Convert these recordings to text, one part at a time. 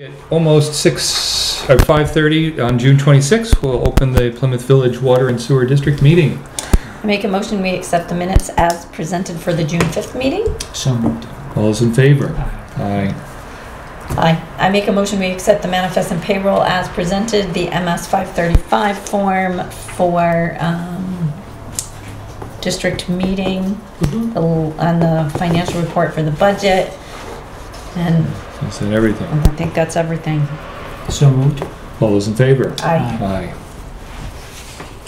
At almost 6, or 5:30 on June 26th, we'll open the Plymouth Village Water and Sewer District meeting. I Make a motion, we accept the minutes as presented for the June 5th meeting. So moved. All those in favor? Aye. Aye. I make a motion, we accept the manifest and payroll as presented, the MS 535 form for um, district meeting, the- on the financial report for the budget, and Is that everything? I think that's everything. So moved. All those in favor? I, Aye.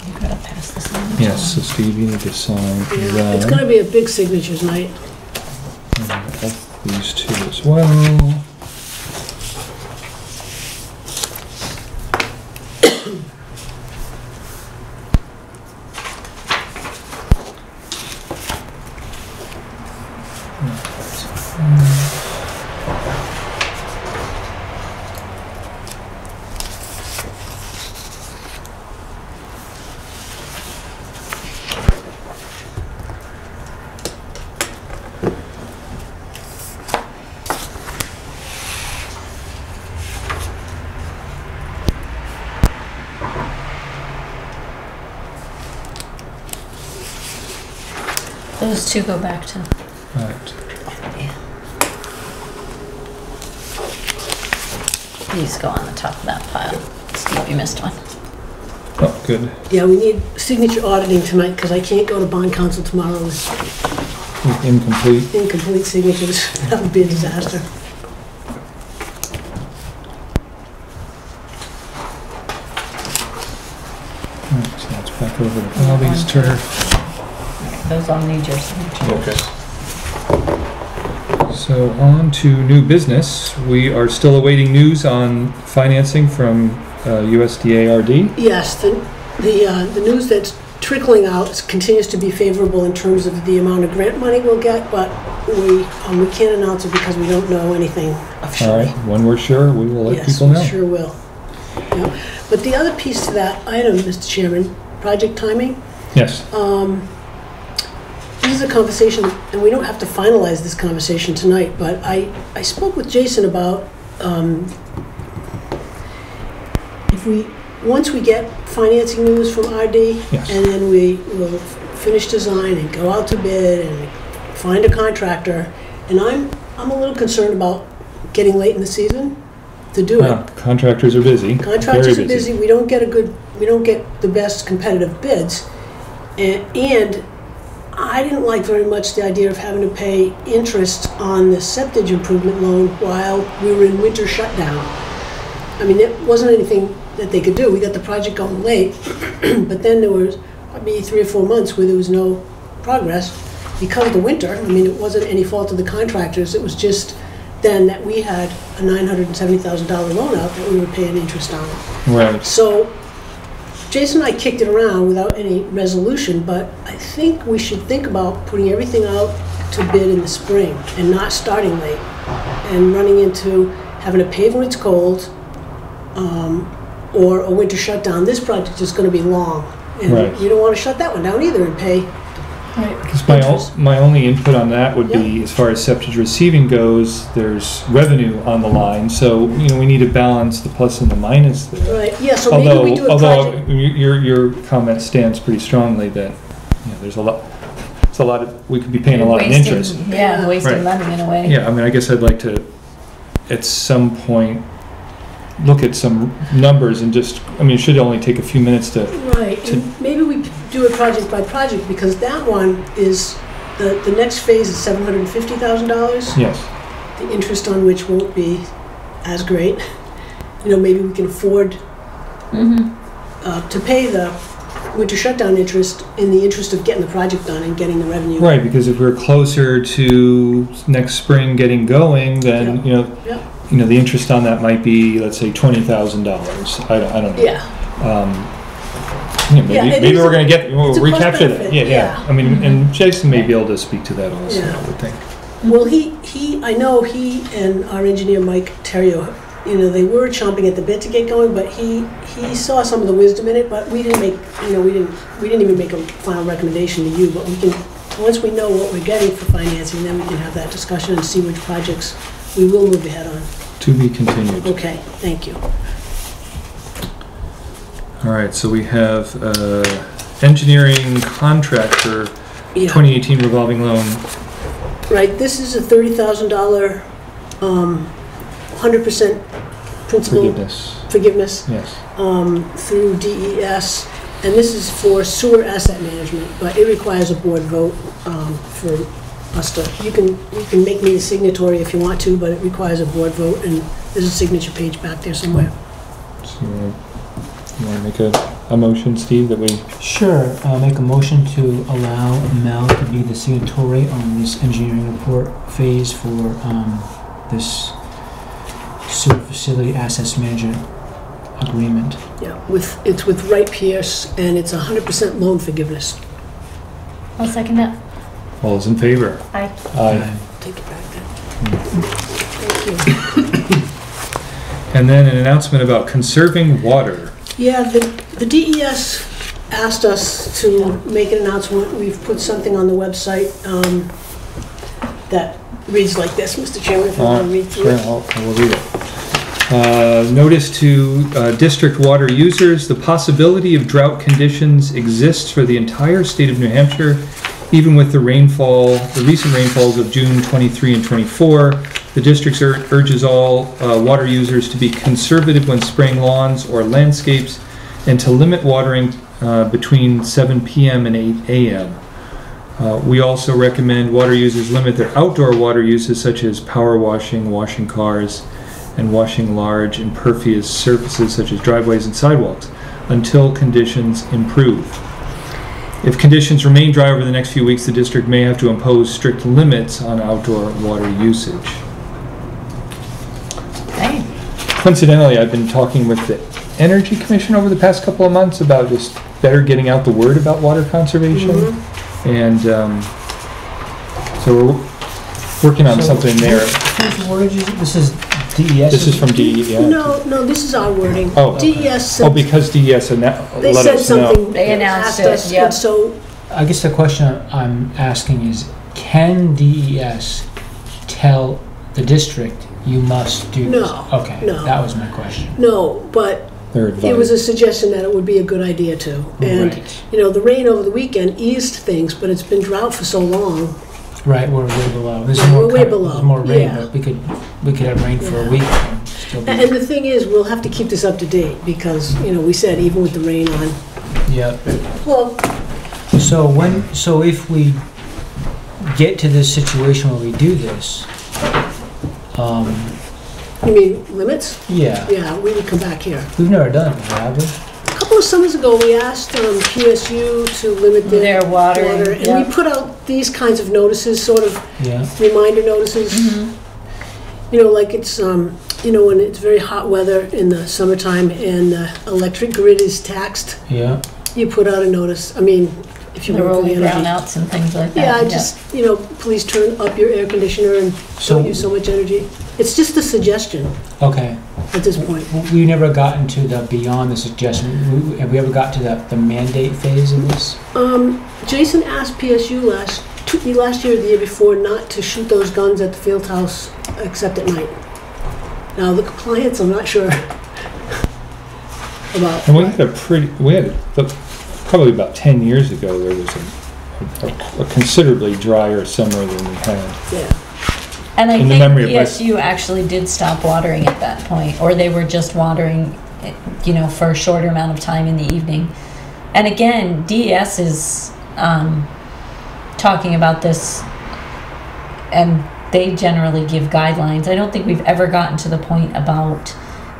you gotta pass this on. Yes, so Steve, you need to sign Yeah, it's that. gonna be a big signatures night. And These two as well. Those two go back to, Right. these go on the top of that pile. Steve, you missed one. Oh, good. Yeah, we need signature auditing tonight, because I can't go to bond counsel tomorrow with Incomplete. incomplete signatures. That would be a disaster. Right, so that's back over to Bobby's turf. Those all need your signature. Okay. So on to new business. We are still awaiting news on financing from uh, USDA RD. Yes, the, the, uh, the news that's trickling out continues to be favorable in terms of the amount of grant money we'll get, but we, um, we can't announce it because we don't know anything All officially. right, when we're sure, we will let Yes, people we know. sure will. Yeah. But the other piece to that item, Mr. Chairman, project timing, Yes, Um, This is a conversation, and we don't have to finalize this conversation tonight, but I, I spoke with Jason about, um, if we, once we get financing news from RD, Yes. and then we will finish design and go out to bid and find a contractor, and I'm, I'm a little concerned about getting late in the season to do it. Contractors are busy. Contractors very are busy, we don't get a good, we don't get the best competitive bids. And, and I didn't like very much the idea of having to pay interest on the septic improvement loan while we were in winter shutdown. I mean, it wasn't anything that they could do, we got the project going late, but then there was probably three or four months where there was no progress because of the winter. I mean, it wasn't any fault of the contractors, it was just then that we had a nine hundred and seventy thousand dollar loan out that we were paying interest on. Right, So Jason and I kicked it around without any resolution, but I think we should think about putting everything out to bid in the spring and not starting late and running into having to pave when it's cold um, or a winter shutdown. This project is going to be long. And Right. you don't want to shut that one down either and pay. Because my, o- my only input on that would be, as far as septic receiving goes, there's revenue on the line, so, you know, we need to balance the plus and the minus there. Right, yeah, so maybe Although, we do a although project. y- your, your comment stands pretty strongly that, you know, there's a lot, it's a lot of, we could be paying a lot in Wasting- interest. Yeah, wasting Right. money in a way. Yeah, I mean, I guess I'd like to, at some point, look at some numbers and just, I mean, it should only take a few minutes to, Right, to- and maybe we do it project by project, because that one is, the, the next phase is seven hundred and fifty thousand dollars, yes, the interest on which won't be as great. You know, maybe we can afford Mhm. uh, to pay the winter shutdown interest in the interest of getting the project done and getting the revenue. right, because if we're closer to next spring getting going, then, Yeah. you know, Yeah. You know, the interest on that might be, let's say, twenty thousand dollars, I don't, I don't know. Yeah, Um, you know, Yeah, maybe, it maybe is we're a- gonna get, we'll it's a recapture that, cost-benefit, yeah, yeah. yeah. I mean, and Jason may be able to speak to that also, Yeah. I would think. well, he, he, I know he and our engineer Mike Terrio, you know, they were chomping at the bit to get going, but he, he saw some of the wisdom in it, but we didn't make, you know, we didn't, we didn't even make a final recommendation to you, but we can, once we know what we're getting for financing, then we can have that discussion and see which projects we will move ahead on. To be continued. Okay, thank you. All right, so we have uh, engineering contractor, Yeah, 2018 revolving loan. right, this is a $30,000, um, 100% principal Forgiveness, forgiveness yes. um, through DES, and this is for sewer asset management, but it requires a board vote um, for us to, you can, you can make me a signatory if you want to, but it requires a board vote, and there's a signature page back there somewhere. So you wanna- you want to make a, a motion, Steve, that we, Sure, I'll make a motion to allow Mel to be the signatory on this engineering report phase for, um, this sewer facility assets management agreement. Yeah, with, it's with Wright Pierce, and it's 100% loan forgiveness. I'll second that. All is in favor? Aye. Aye. Take it back then. Thank you. And then an announcement about conserving water. Yeah, the, the DES asked us to make an announcement. We've put something on the website um, that reads like this, Mr. Chairman, if you want to read through Sure, it. I'll- I will read it. Uh, Notice to uh, district water users, the possibility of drought conditions exists for the entire state of New Hampshire, even with the rainfall, the recent rainfalls of June 23 and 24. The district ur- urges all uh, water users to be conservative when spraying lawns or landscapes and to limit watering uh, between 7 PM and 8 AM. Uh, We also recommend water users limit their outdoor water uses such as power washing, washing cars, and washing large impervious surfaces such as driveways and sidewalks until conditions improve. If conditions remain dry over the next few weeks, the district may have to impose strict limits on outdoor water usage. Hey, Coincidentally, I've been talking with the Energy Commission over the past couple of months about just better getting out the word about water conservation. Mhm. And um, so we're working on So- something there. Whose word is it? This is DES? This is from DES. No, no, this is our wording. Oh. DES Oh, said, because DES annou- they let said us know. something. They announced asked it, us, yep. And so, I guess the question I'm asking is, can DES tell the district you must do this? No, Okay, no. that was my question. no, but Their it was advice. a suggestion that it would be a good idea to. And, Right, you know, the rain over the weekend eased things, but it's been drought for so long. Right, we're way below. There's more, we're way below, there's more rain, yeah. but we could, we could have rain for a week and still be, And the thing is, we'll have to keep this up to date because, you know, we said even with the rain on. yeah. Well, So when, so if we get to this situation where we do this, um, you mean limits? yeah, Yeah, we would come back here. we've never done it, before, have we? A couple summers ago, we asked um, PSU to limit their Their watering, water, and yeah. we put out these kinds of notices, sort of Yeah, reminder notices. Mm-hmm. You know, like it's, um, you know, when it's very hot weather in the summertime and the electric grid is taxed, yeah, you put out a notice. I mean, if you the work for the rolling energy. brownouts and things like that. Yeah, I just, you know, please turn up your air conditioner and So- don't use so much energy. It's just a suggestion okay. At this point. We never got into the beyond the suggestion, We- have we ever got to the, the mandate phase of this? Um, Jason asked PSU last, two- last year or the year before not to shoot those guns at the field house except at night. Now, the compliance, I'm not sure about. And we had a pretty, we had, but probably about 10 years ago, there was a- a a considerably drier summer than we had. Yeah, And I in the think memory of my- PSU actually did stop watering at that point, or they were just watering, eh, you know, for a shorter amount of time in the evening. And again, DES is um, talking about this, and they generally give guidelines. I don't think we've ever gotten to the point about,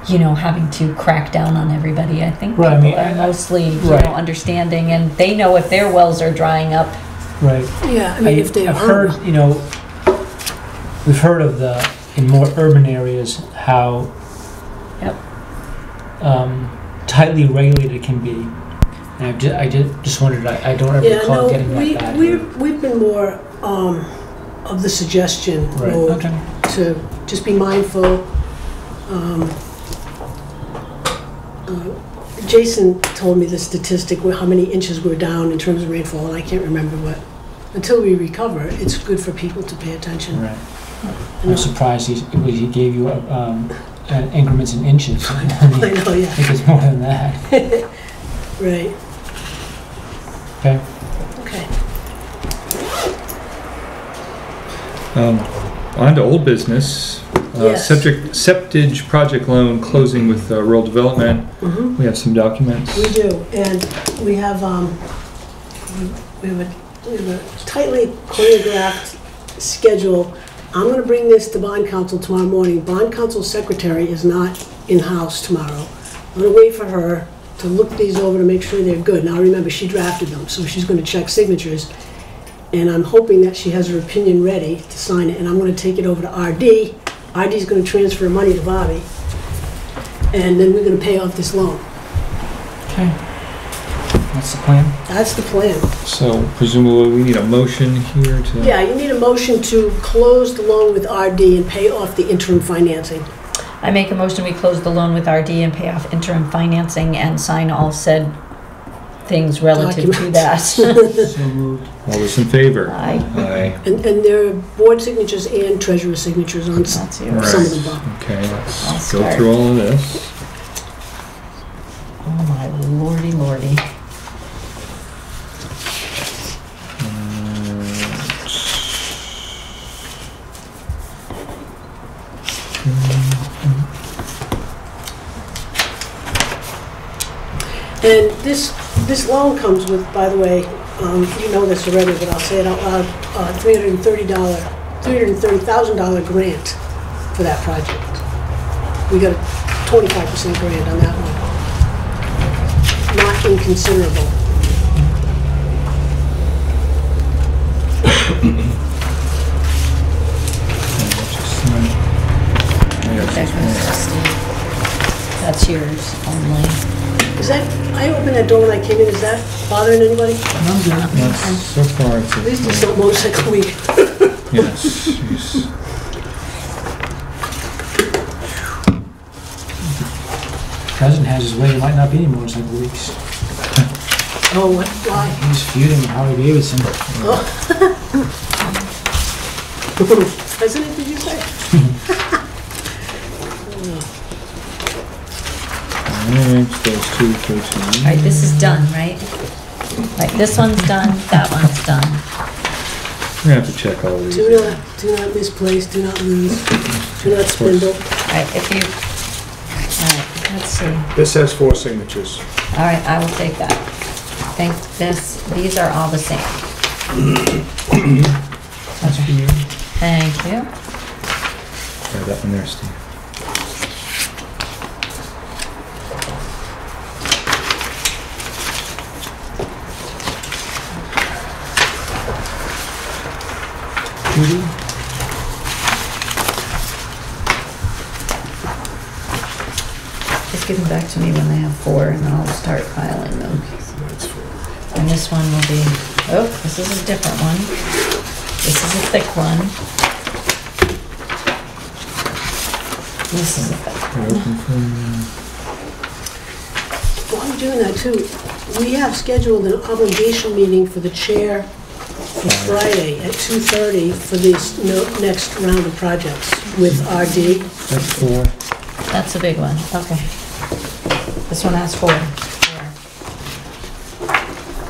you know, having to crack down on everybody. I think Right, I people mean, are I- mostly, you right. know, understanding, and they know if their wells are drying up. Right. yeah, I mean, if they I've are. heard, you know, we've heard of the, in more urban areas, how Yep. um, tightly regulated it can be. And I just, I just, just wondered, I, I don't ever Yeah, recall no, getting that we, bad. we, here. we've been more, um, of the suggestion Right, mode. okay. to just be mindful. Um, uh, Jason told me the statistic, where how many inches we're down in terms of rainfall, and I can't remember what. Until we recover, it's good for people to pay attention. Right. I'm surprised he, he gave you, um, uh, increments in inches. I I mean, know, I think it's more than that. right. Okay. Okay. Um, on to old business. Uh, Yes. Septic, septage project loan closing with uh, rural development. Mhm. We have some documents. We do, and we have, um, we have a, we have a tightly choreographed schedule. I'm gonna bring this to bond counsel tomorrow morning. Bond counsel secretary is not in-house tomorrow. I'm gonna wait for her to look these over to make sure they're good. Now, remember, she drafted them, so she's gonna check signatures. And I'm hoping that she has her opinion ready to sign it, and I'm gonna take it over to RD. RD is gonna transfer money to Bobby. And then we're gonna pay off this loan. Okay. That's the plan? That's the plan. So presumably we need a motion here to. Yeah, you need a motion to close the loan with RD and pay off the interim financing. I make a motion, we close the loan with RD and pay off interim financing and sign all said things relative to that. So moved. All those in favor? Aye, Aye. And, and there are board signatures and treasurer signatures on s- that's All yours. some right. of the bond. Okay, I'll let's go start. through all of this. Oh my lordy lordy. And this, this loan comes with, by the way, um, you know this already, but I'll say it out loud, uh, $330, $330,000 grant for that project. We got a 25% grant on that one. Not inconsiderable. That goes to That's yours only. Is that, I opened that door when I came in, is that bothering anybody? I'm good. Yes, so far it's. At least it's not motorcycle week. Yes, jeez. President has his way, it might not be any motorcycle weeks. Oh, what, why? He's feuding with Harley Davidson. Oh. President, did you say? Alright, those two go to. Alright, this is done, right? Right, this one's done, that one's done. We're gonna have to check all of these. Do not, do not misplace, do not lose, do not spindle. Alright, if you, alright, let's see. This has four signatures. Alright, I will take that. Think this, these are all the same. That's you. Thank you. Yeah, that one there, Steve. Judy? Just give them back to me when they have four and then I'll start filing them. And this one will be, oh, this is a different one. This is a thick one. This is a thick one. I'm doing that too, we have scheduled an obligation meeting for the chair Friday at 2:30 for this no- next round of projects with RD. That's four. That's a big one, okay. This one has four. Four.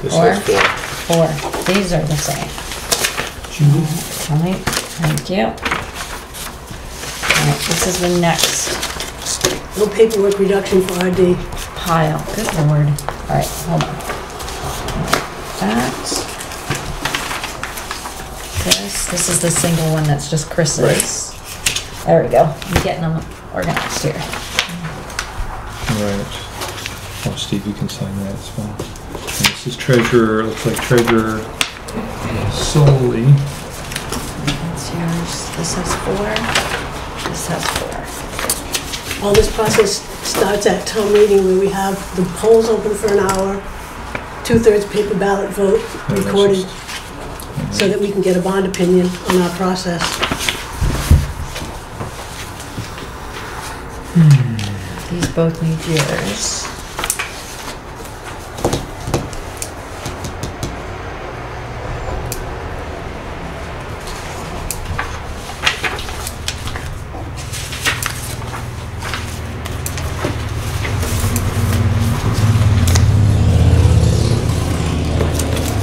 This Four. has four. Four. These are the same. Judy? Alright, thank you. Alright, this is the next No paperwork reduction for RD. pile. Good lord. Alright, hold on. That. This, this is the single one that's just Chris's. There we go. I'm getting them organized here. Right. Oh, Steve, you can sign that as well. And this is treasurer, looks like treasurer solely. That's yours. This has four. This has four. All this process starts at town meeting where we have the polls open for an hour, two-thirds paper ballot vote recorded just- so that we can get a bond opinion on our process. Hmm. These both need yours.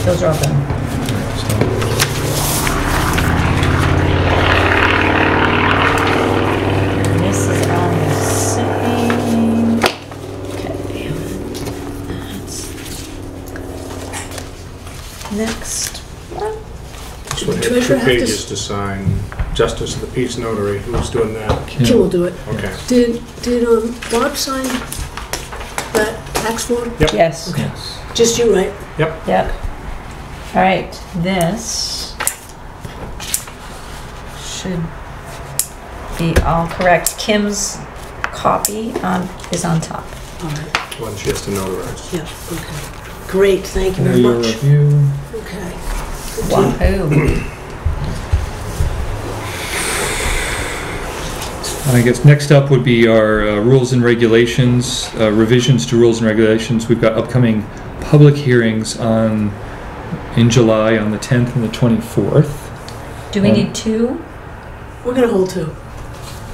those are all done. This is all the same. Okay. That's- Next. one. This one The had treasurer two have to pages s- to sign. Justice of the Peace Notary, who's doing that? Kim will do it. Okay. Did, did um, Bob sign that tax form? Yep. Yes, Yes. Just you, right? yep. Yep. All right, this should be all correct. Kim's copy on, is on top. All right, One she has to notarize. yeah, okay. Great, thank you very much. review. Okay. Wahoo. I guess next up would be our uh, rules and regulations, uh, revisions to rules and regulations. We've got upcoming public hearings on, in July, on the 10th and the 24th. Do we Um, need two? We're gonna hold two.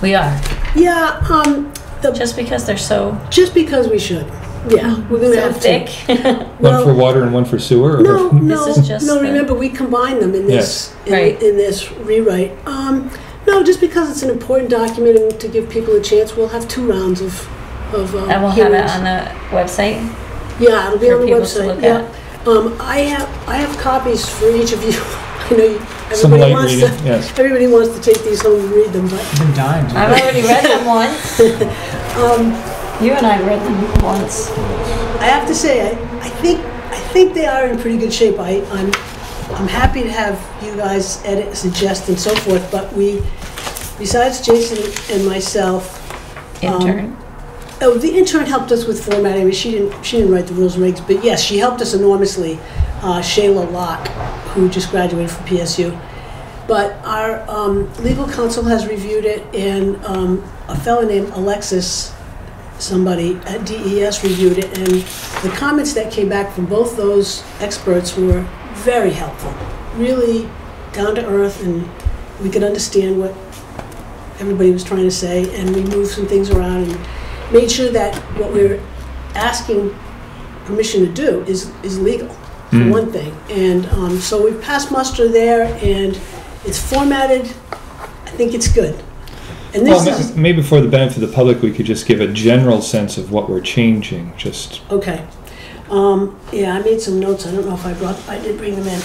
We are, Yeah, um, the, just because they're so, just because we should. Yeah, we're gonna so have to. One for Well, water and one for sewer? or- No, no, is just no, the- remember, we combined them in this, in, Right. in this rewrite. Um, no, just because it's an important document and to give people a chance, we'll have two rounds of, of, um, And we'll have it on the website Yeah, it'll be for on the people to website, yeah. Um, I have, I have copies for each of you. I know you, Some everybody light wants reading, to, yes. everybody wants to take these home and read them, but, I've been dying to. I've already read them once. um, You and I read them once. I have to say, I, I think, I think they are in pretty good shape. I, I'm, I'm happy to have you guys edit, suggest and so forth, but we, besides Jason and myself, Um, Intern. Oh, the intern helped us with formatting. I mean, she didn't, she didn't write the rules and regs, but yes, she helped us enormously. Uh, Shayla Locke, who just graduated from PSU. But our um, legal counsel has reviewed it, and um, a fellow named Alexis, somebody at DES reviewed it, and the comments that came back from both those experts were very helpful. Really down to earth, and we could understand what everybody was trying to say, and we moved some things around and made sure that what we we're asking permission to do is, is legal, for Mm. one thing. And um, so we've passed muster there, and it's formatted, I think it's good. And Well, this is, ma- maybe for the benefit of the public, we could just give a general sense of what we're changing, just, okay. Um, Yeah, I made some notes, I don't know if I brought, I did bring them in.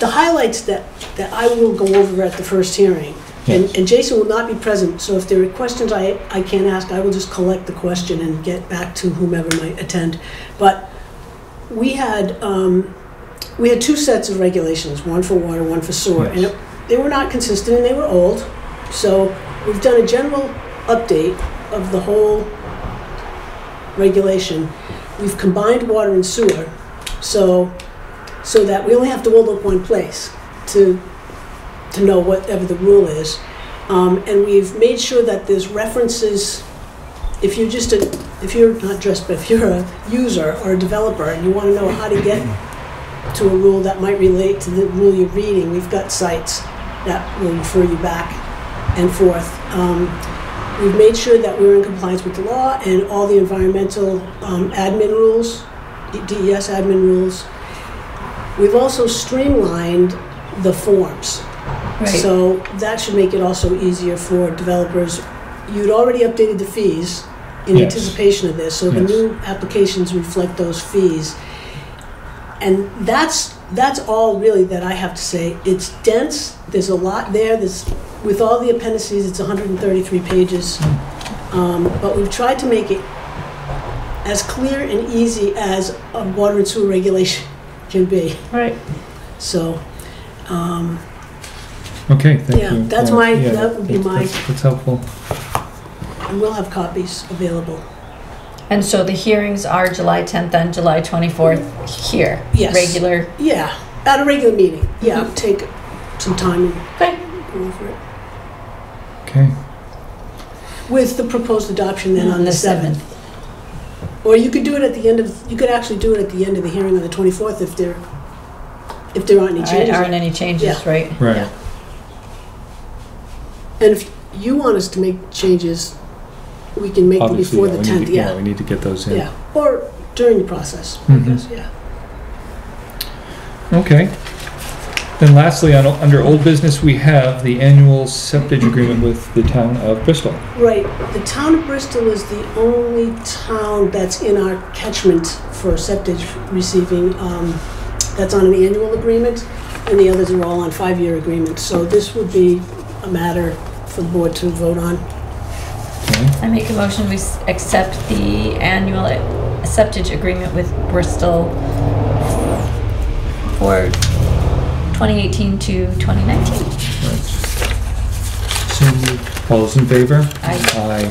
The highlights that, that I will go over at the first hearing, and, Yes. and Jason will not be present, so if there are questions I, I can't ask, I will just collect the question and get back to whomever might attend. But we had, um, we had two sets of regulations, one for water, one for sewer, and it- they were not consistent and they were old. So we've done a general update of the whole regulation. We've combined water and sewer, so, so that we only have to all look one place to, to know whatever the rule is. Um, and we've made sure that there's references, if you're just a, if you're not just, but if you're a user or a developer and you want to know how to get to a rule that might relate to the rule you're reading, we've got sites that will refer you back and forth. Um, We've made sure that we're in compliance with the law and all the environmental um, admin rules, DES admin rules. We've also streamlined the forms. Right. So that should make it also easier for developers. You'd already updated the fees in Yes. anticipation of this, so the new applications reflect those fees. And that's, that's all really that I have to say. It's dense, there's a lot there, there's, with all the appendices, it's 133 pages. Um, But we've tried to make it as clear and easy as a water and sewer regulation can be. Right. So, um, okay, thank you. Yeah, that's Yeah, my- yeah, that would be that's- my- that's- That's helpful. and we'll have copies available. And so the hearings are July 10th and July 24th here? Yes. Regular? Yeah, at a regular meeting. Yeah, take some time and Okay. go over it. Okay, With the proposed adoption then On on the the 7th. Or you could do it at the end of, you could actually do it at the end of the hearing on the 24th if there, if there aren't any Aren't changes. aren't any changes, Yeah. right? right. Yeah. And if you want us to make changes, we can make them Obviously, before yeah, the we need 10th, to- Yeah, yeah. we need to get those in. Yeah, or during the process, I Mhm. guess, yeah. Okay. Then lastly, on, under old business, we have the annual septage agreement with the town of Bristol. Right, the town of Bristol is the only town that's in our catchment for septic receiving, um, that's on an annual agreement, and the others are all on five-year agreements. So this would be a matter for the board to vote on. Okay. I make a motion, we s- accept the annual septage agreement with Bristol for 2018 to 2019. Right. So moved. All those in favor? Aye. Aye.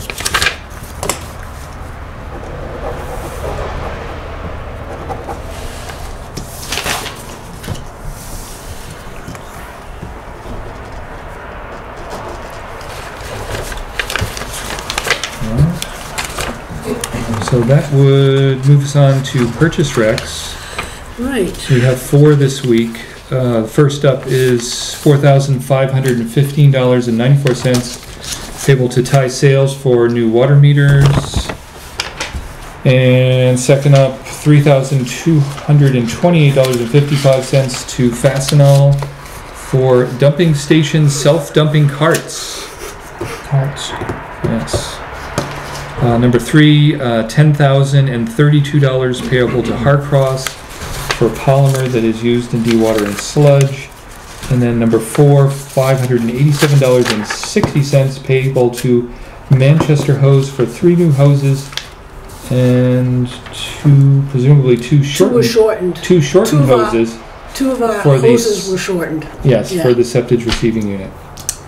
So that would move us on to purchase recs. Right, We have four this week. Uh, First up is four thousand five hundred and fifteen dollars and ninety-four cents payable to Ti-Sales for new water meters. And second up, three thousand two hundred and twenty-eight dollars and fifty-five cents to Fastenal for dumping station self-dumping carts. Carts. Yes. Uh, number three, uh, ten thousand and thirty-two dollars payable to Harcross for polymer that is used in dewatering sludge. And then number four, five hundred and eighty-seven dollars and sixty cents payable to Manchester Hose for three new hoses and two, presumably two two were shortened, shortened, two shortened Two of our- hoses. two of our For these- hoses were shortened. Yes, Yeah. for the septage receiving unit.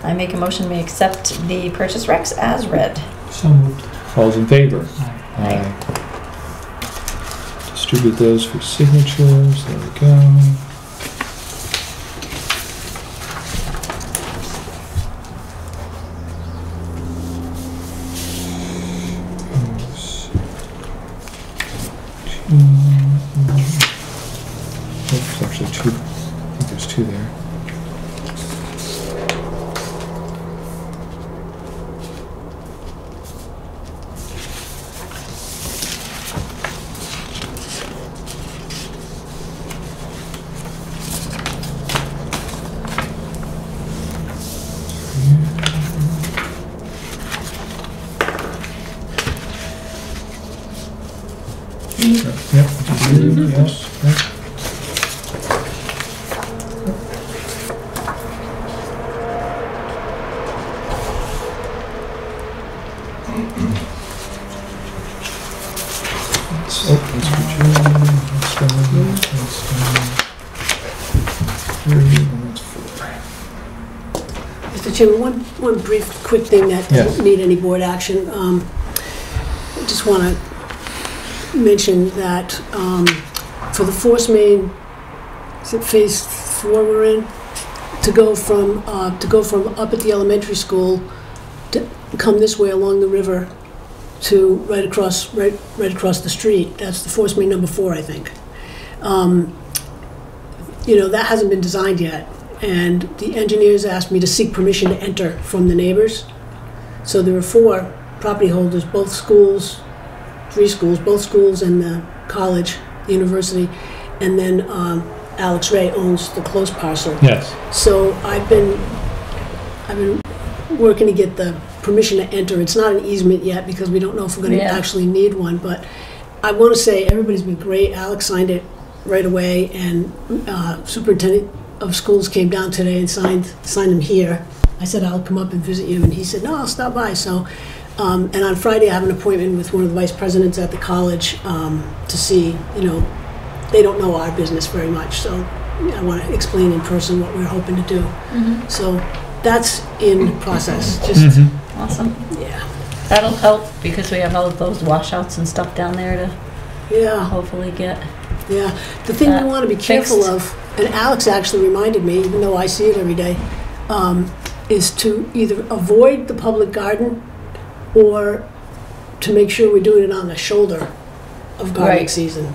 I make a motion, we accept the purchase recs as read. So moved. All's in favor? Aye. Aye. Distribute those for signatures, there we go. There's two. Oh, There's actually two, I think there's two there. Yep. Yes, yep. That's- Oh, that's for June, that's done, that's done. Three, and that's four. Mr. Chairman, one, one brief, quick thing that Yes. doesn't need any board action. Um, I just want to mention that um, for the force main, is it phase four we're in? To go from, uh, to go from up at the elementary school, to come this way along the river to right across, right, right across the street. That's the force main number four, I think. Um, You know, that hasn't been designed yet and the engineers asked me to seek permission to enter from the neighbors. So there were four property holders, both schools, three schools, both schools and the college, the university, and then um, Alex Ray owns the close parcel. Yes, So I've been, I've been working to get the permission to enter. It's not an easement yet because we don't know if we're gonna Yeah. actually need one, but I wanna say everybody's been great. Alex signed it right away and uh, superintendent of schools came down today and signed, signed them here. I said, I'll come up and visit you, and he said, no, I'll stop by, so, um, and on Friday, I have an appointment with one of the vice presidents at the college, um, to see, you know, they don't know our business very much, so I want to explain in person what we're hoping to do. Mhm. So that's in process, just, Mhm. Awesome. yeah, That'll help because we have all of those washouts and stuff down there to yeah, hopefully get. yeah. The thing we want to be careful fixed. of, and Alex actually reminded me, even though I see it every day, um, is to either avoid the public garden or to make sure we're doing it on the shoulder of gardening Right. season.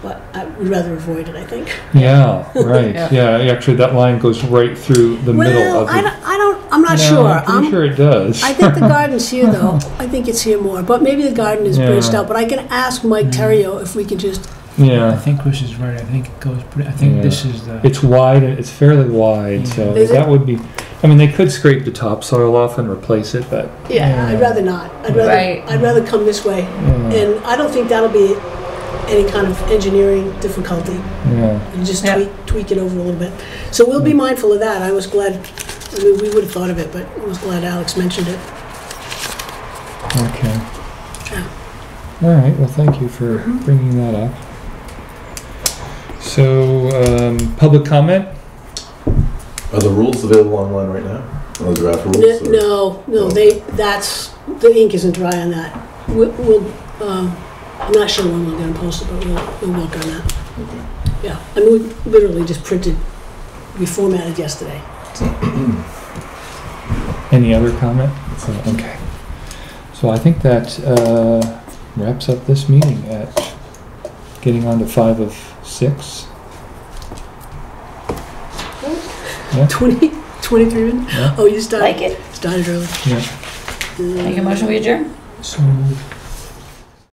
But I would rather avoid it, I think. yeah, right, Yeah. yeah, actually, that line goes right through the middle of the. I don't, I don't, I'm not No, sure. I'm pretty sure it does. I think the garden's here though. I think it's here more, but maybe the garden is Yeah. branched out. But I can ask Mike mm. Terrio if we can just Yeah, I think Chris is right, I think it goes, pretty- I think Yeah. this is the, it's wide, it's fairly wide, so Is it? that would be, I mean, they could scrape the topsoil off and replace it, but, Yeah, I'd rather not. I'd rather, Right. I'd rather come this way. yeah, And I don't think that'll be any kind of engineering difficulty. yeah. and just Yeah. tweak, tweak it over a little bit. So we'll be mindful of that. I was glad, I mean, we would have thought of it, but I was glad Alex mentioned it. Okay. Yeah. All right, well, thank you for bringing that up. So, um, public comment? Are the rules available online right now? Are the draft rules? N- or- No, no, they, that's, the ink isn't dry on that. We'll, we'll, um, I'm not sure when we're gonna post it, but we'll, we'll work on that. Okay. Yeah, I mean, we literally just printed, we formatted yesterday. Any other comment? So, okay. So I think that uh, wraps up this meeting at getting on to five of six. Yeah. 20, 23 minutes? Yeah. Oh, you started, Like it? started early. Yeah. Make a motion, we adjourn? so moved.